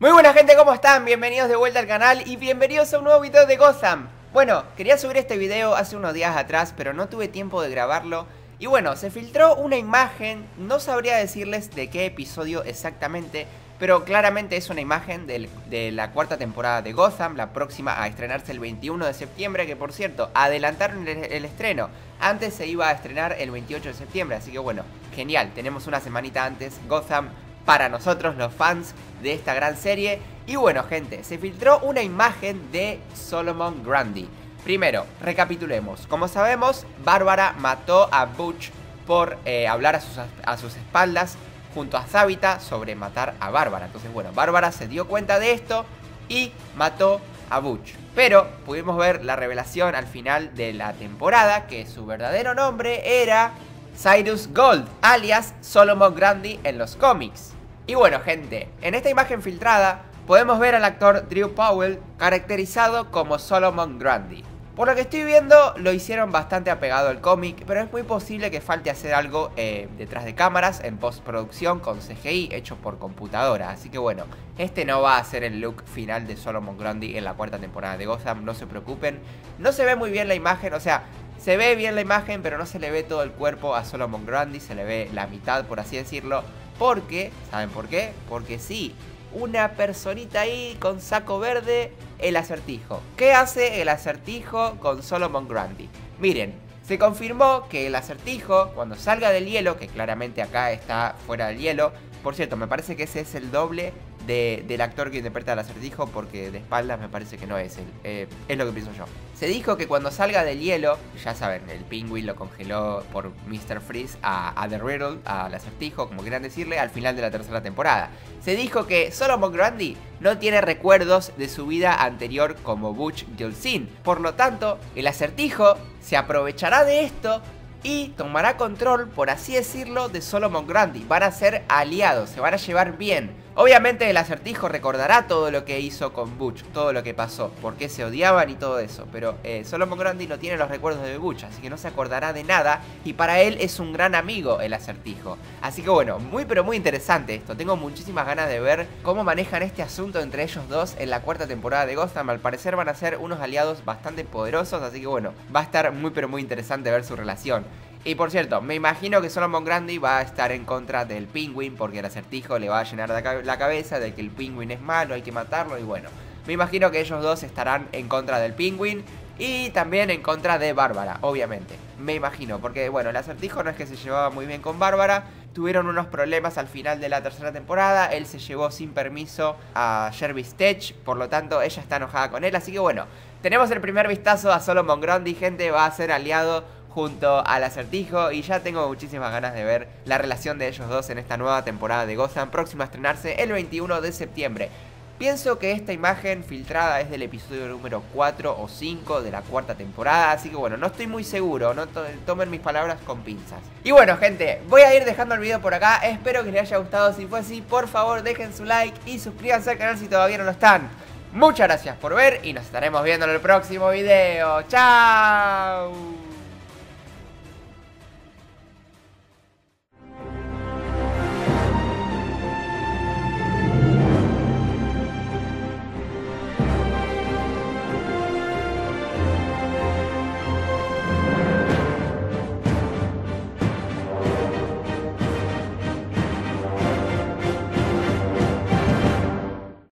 Muy buena gente, ¿cómo están? Bienvenidos de vuelta al canal y bienvenidos a un nuevo video de Gotham Bueno, quería subir este video hace unos días atrás, pero no tuve tiempo de grabarlo Y bueno, se filtró una imagen, no sabría decirles de qué episodio exactamente pero claramente es una imagen de la cuarta temporada de Gotham, la próxima a estrenarse el 21 de septiembre, que por cierto, adelantaron el, estreno. Antes se iba a estrenar el 28 de septiembre, así que bueno, genial, tenemos una semanita antes Gotham para nosotros los fans de esta gran serie. Y bueno gente, se filtró una imagen de Solomon Grundy. Primero, recapitulemos. Como sabemos, Bárbara mató a Butch por eh, hablar a sus, a sus espaldas junto a Zabita sobre matar a Bárbara. Entonces, bueno, Bárbara se dio cuenta de esto y mató a Butch. Pero pudimos ver la revelación al final de la temporada que su verdadero nombre era Cyrus Gold, alias Solomon Grundy en los cómics. Y bueno, gente, en esta imagen filtrada podemos ver al actor Drew Powell caracterizado como Solomon Grundy. Por lo que estoy viendo, lo hicieron bastante apegado al cómic, pero es muy posible que falte hacer algo eh, detrás de cámaras, en postproducción, con CGI, hecho por computadora. Así que bueno, este no va a ser el look final de Solomon Grundy en la cuarta temporada de Gotham, no se preocupen. No se ve muy bien la imagen, o sea, se ve bien la imagen, pero no se le ve todo el cuerpo a Solomon Grundy, se le ve la mitad, por así decirlo. Porque, ¿saben por qué? Porque sí, una personita ahí con saco verde, el acertijo. ¿Qué hace el acertijo con Solomon Grundy? Miren, se confirmó que el acertijo, cuando salga del hielo, que claramente acá está fuera del hielo, por cierto, me parece que ese es el doble del actor que interpreta al acertijo porque de espaldas me parece que no es él. Eh, es lo que pienso yo. Se dijo que cuando salga del hielo, ya saben, el pingüin lo congeló por Mr. Freeze a, The Riddle, al acertijo, como quieran decirle, al final de la tercera temporada. Se dijo que Solomon Grundy no tiene recuerdos de su vida anterior como Butch Gilsin. Por lo tanto, el acertijo se aprovechará de esto y tomará control, por así decirlo, de Solomon Grundy. Van a ser aliados, se van a llevar bien. Obviamente el acertijo recordará todo lo que hizo con Butch, todo lo que pasó, por qué se odiaban y todo eso. Pero eh, Solomon Grundy no tiene los recuerdos de Butch, así que no se acordará de nada. Y para él es un gran amigo el acertijo. Así que bueno, muy pero muy interesante esto. Tengo muchísimas ganas de ver cómo manejan este asunto entre ellos dos en la cuarta temporada de Gotham. Al parecer van a ser unos aliados bastante poderosos, así que bueno, va a estar muy pero muy interesante ver su relación. Y por cierto, me imagino que Solomon Grundy va a estar en contra del Penguin porque el acertijo le va a llenar la cabeza de que el Penguin es malo, hay que matarlo y bueno. Me imagino que ellos dos estarán en contra del Penguin y también en contra de Bárbara, obviamente. Me imagino, porque bueno, el acertijo no es que se llevaba muy bien con Bárbara. Tuvieron unos problemas al final de la tercera temporada. Él se llevó sin permiso a Jervis Tech, por lo tanto ella está enojada con él. Así que bueno, tenemos el primer vistazo a Solomon Grundy, gente, va a ser aliado junto al acertijo y ya tengo muchísimas ganas de ver la relación de ellos dos en esta nueva temporada de Gotham próxima a estrenarse el 21 de septiembre. Pienso que esta imagen filtrada es del episodio número 4 o 5 de la cuarta temporada, así que bueno, no estoy muy seguro, no tomen mis palabras con pinzas. Y bueno gente, voy a ir dejando el video por acá, espero que les haya gustado, si fue así, por favor dejen su like y suscríbanse al canal si todavía no lo están. Muchas gracias por ver y nos estaremos viendo en el próximo video. ¡Chao!